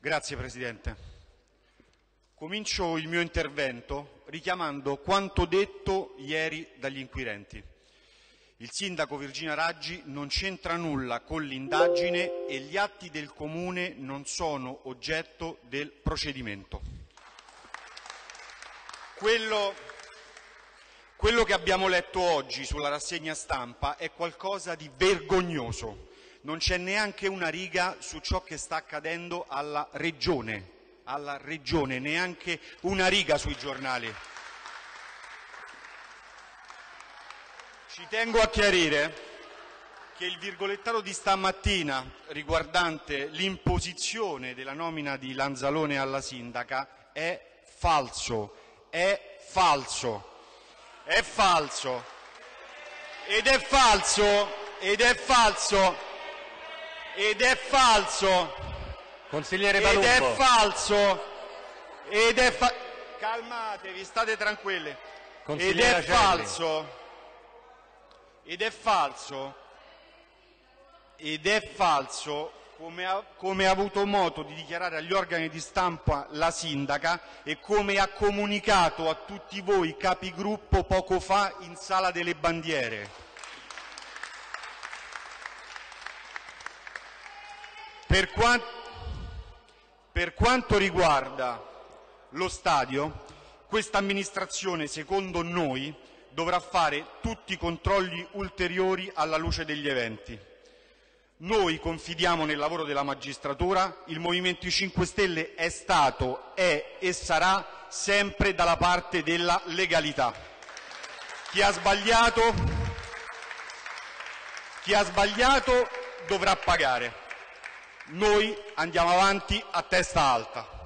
Grazie Presidente. Comincio il mio intervento richiamando quanto detto ieri dagli inquirenti. Il sindaco Virginia Raggi non c'entra nulla con l'indagine e gli atti del Comune non sono oggetto del procedimento. Quello, quello che abbiamo letto oggi sulla rassegna stampa è qualcosa di vergognoso. Non c'è neanche una riga su ciò che sta accadendo alla Regione, alla Regione, neanche una riga sui giornali. Ci tengo a chiarire che il virgolettato di stamattina riguardante l'imposizione della nomina di Lanzalone alla sindaca è falso, è falso, è falso ed è falso ed è falso ed è falso. Consigliere ed è Palumbo, falso. Ed è fa- calmatevi state tranquilli. Ed è falso. Ed è falso. Ed è falso come ha, come ha avuto modo di dichiarare agli organi di stampa la sindaca e come ha comunicato a tutti voi capigruppo poco fa in sala delle bandiere. Per, quan- per quanto riguarda lo stadio, questa amministrazione, secondo noi, dovrà fare tutti i controlli ulteriori alla luce degli eventi. Noi confidiamo nel lavoro della magistratura, il Movimento 5 Stelle è stato, è e sarà sempre dalla parte della legalità. Chi ha sbagliato, chi ha sbagliato dovrà pagare. Noi andiamo avanti a testa alta.